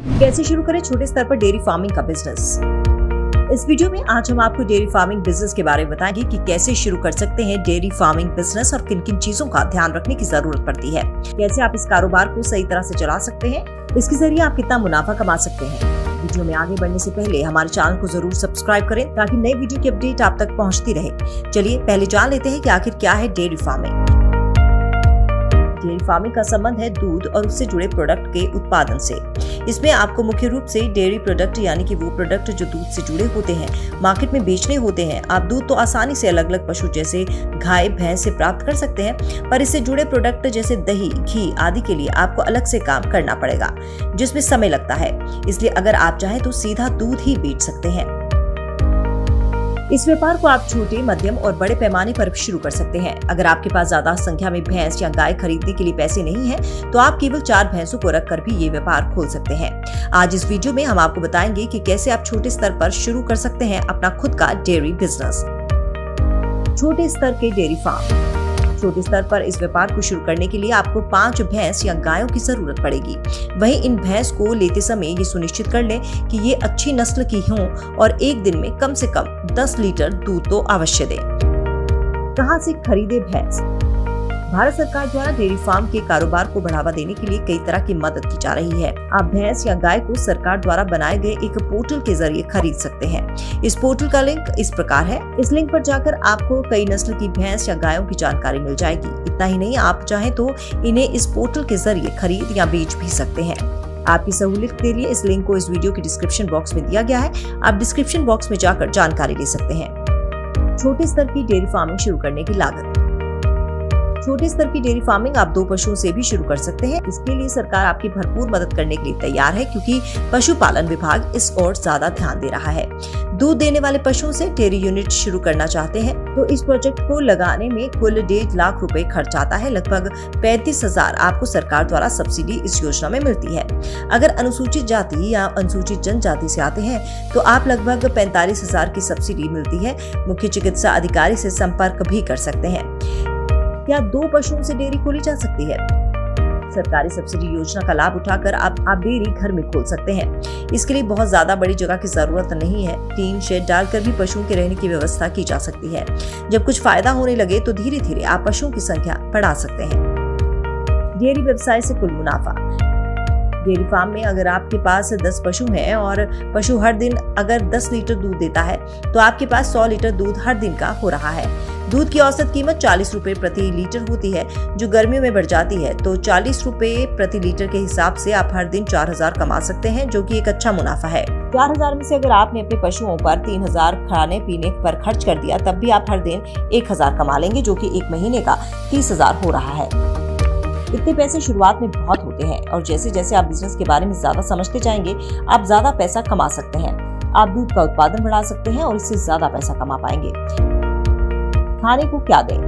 कैसे शुरू करें? छोटे स्तर पर डेयरी फ़ार्मिंग का बिज़नेस इस वीडियो में आज हम आपको डेयरी फ़ार्मिंग बिज़नेस के बारे में बताएँगे कि कैसे शुरू कर सकते हैं डेयरी फ़ार्मिंग बिज़नेस और किन किन चीज़ों का ध्यान रखने की ज़रूरत पड़ती है। कैसे आप इस कारोबार को सही तरह से चला सकते हैं? इसके ज़रिए आप कितना मुनाफा कमा सकते हैं? वीडियो में आगे बढ़ने से पहले हमारे चैनल को ज़रूर सब्सक्राइब करें ताकि नई वीडियो की अपडेट आप तक पहुँचती रहे। चलिए पहले जान लेते हैं कि आखिर क्या है डेयरी फ़ार्मिंग। डेयरी फ़ार्मिंग का संबंध है दूध और उससे जुड़े प्रोडक्ट के उत्पादन से। इसमें आपको मुख्य रूप से डेयरी प्रोडक्ट यानी कि वो प्रोडक्ट जो दूध से जुड़े होते हैं मार्केट में बेचने होते हैं। आप दूध तो आसानी से अलग अलग पशु जैसे गाय, भैंस से प्राप्त कर सकते हैं, पर इससे जुड़े प्रोडक्ट जैसे दही, घी आदि के लिए आपको अलग से काम करना पड़ेगा, जिसमें समय लगता है। इसलिए अगर आप चाहें तो सीधा दूध ही बेच सकते हैं। इस व्यापार को आप छोटे, मध्यम और बड़े पैमाने पर शुरू कर सकते हैं। अगर आपके पास ज़्यादा संख्या में भैंस या गाय खरीदने के लिए पैसे नहीं है तो आप केवल चार भैंसों को रख कर भी ये व्यापार खोल सकते हैं। आज इस वीडियो में हम आपको बताएँगे की कैसे आप छोटे स्तर पर शुरू कर सकते हैं अपना खुद का डेयरी बिज़नेस। छोटे स्तर के डेयरी फार्म। छोटे स्तर पर इस व्यापार को शुरू करने के लिए आपको पाँच भैंस या गायों की ज़रूरत पड़ेगी। वहीं इन भैंस को लेते समय ये सुनिश्चित कर ले कि ये अच्छी नस्ल की हों और एक दिन में कम से कम 10 लीटर दूध तो अवश्य दे। कहा से खरीदे भैंस? भारत सरकार द्वारा डेयरी फार्म के कारोबार को बढ़ावा देने के लिए कई तरह की मदद की जा रही है। आप भैंस या गाय को सरकार द्वारा बनाए गए एक पोर्टल के ज़रिए खरीद सकते हैं। इस पोर्टल का लिंक इस प्रकार है। इस लिंक पर जाकर आपको कई नस्ल की भैंस या गायों की जानकारी मिल जाएगी। इतना ही नहीं, आप चाहें तो इन्हें इस पोर्टल के ज़रिए खरीद या बेच भी सकते हैं। आपकी सहूलियत के लिए इस लिंक को इस वीडियो के डिस्क्रिप्शन बॉक्स में दिया गया है। आप डिस्क्रिप्शन बॉक्स में जाकर जानकारी ले सकते हैं। छोटे स्तर की डेयरी फ़ार्मिंग शुरू करने की लागत। छोटे स्तर की डेयरी फ़ार्मिंग आप दो पशुओं से भी शुरू कर सकते हैं। इसके लिए सरकार आपकी भरपूर मदद करने के लिए तैयार है, क्योंकि पशुपालन विभाग इस और ज़्यादा ध्यान दे रहा है। दूध देने वाले पशुओं से डेयरी यूनिट शुरू करना चाहते हैं तो इस प्रोजेक्ट को लगाने में कुल डेढ़ लाख रुपए खर्च आता है। लगभग पैंतीस हज़ार आपको सरकार द्वारा सब्सिडी इस योजना में मिलती है। अगर अनुसूचित जाति या अनुसूचित जनजाति से आते हैं तो आप लगभग पैंतालीस हज़ार की सब्सिडी मिलती है। मुख्य चिकित्सा अधिकारी से संपर्क भी कर सकते हैं। क्या दो पशुओं से डेयरी खोली जा सकती है। सरकारी सब्सिडी योजना का लाभ उठाकर आप आप डेयरी घर में खोल सकते हैं। इसके लिए बहुत ज़्यादा बड़ी जगह की ज़रूरत नहीं है। टीन शेड डालकर भी पशुओं के रहने की व्यवस्था की जा सकती है। जब कुछ फ़ायदा होने लगे तो धीरे धीरे आप पशुओं की संख्या बढ़ा सकते हैं। डेयरी व्यवसाय से कुल मुनाफा। डेयरी फार्म में अगर आपके पास 10 पशु हैं और पशु हर दिन अगर 10 लीटर दूध देता है तो आपके पास 100 लीटर दूध हर दिन का हो रहा है। दूध की औसत कीमत चालीस रूपए प्रति लीटर होती है, जो गर्मियों में बढ़ जाती है। तो चालीस रूपए प्रति लीटर के हिसाब से आप हर दिन चार हज़ार कमा सकते हैं, जो कि एक अच्छा मुनाफा है। चार हज़ार में से अगर आपने अपने पशुओं पर तीन हज़ार खाने पीने पर खर्च कर दिया, तब भी आप हर दिन एक हज़ार कमा लेंगे, जो कि एक महीने का तीस हज़ार हो रहा है। इतने पैसे शुरुआत में बहुत होते हैं, और जैसे जैसे आप बिज़नेस के बारे में ज़्यादा समझते जाएँगे, आप ज़्यादा पैसा कमा सकते हैं। आप दूध का उत्पादन बढ़ा सकते हैं और इससे ज़्यादा पैसा कमा पाएँगे। खाने को क्या दें?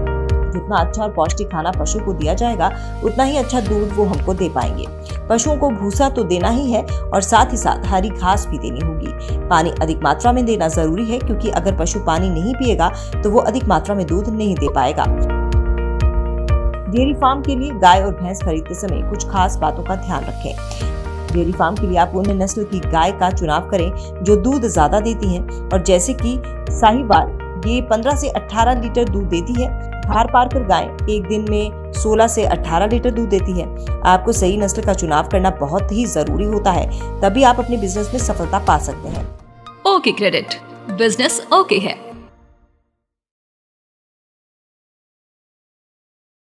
जितना अच्छा और पौष्टिक खाना पशु को दिया जाएगा, उतना ही अच्छा दूध वो हमको दे पाएँगे। पशुओं को भूसा तो देना ही है और साथ ही साथ हरी घास भी देनी होगी। पानी अधिक मात्रा में देना ज़रूरी है क्योंकि अगर पशु पानी नहीं पिएगा तो वो अधिक मात्रा में दूध नहीं दे पाएगा। डेयरी फार्म के लिए गाय और भैंस खरीदते समय कुछ खास बातों का ध्यान रखें। डेयरी फार्म के लिए आप उन नस्ल की गाय का चुनाव करें, जो दूध ज़्यादा देती हैं और जैसे कि साहिवाल ये 15 से 18 लीटर दूध देती है। भार पार कर गाय एक दिन में 16 से 18 लीटर दूध देती है। आपको सही नस्ल का चुनाव करना बहुत ही ज़रूरी होता है, तभी आप अपने बिज़नेस में सफलता पा सकते हैं। Okay credit. बिज़नेस ओके है।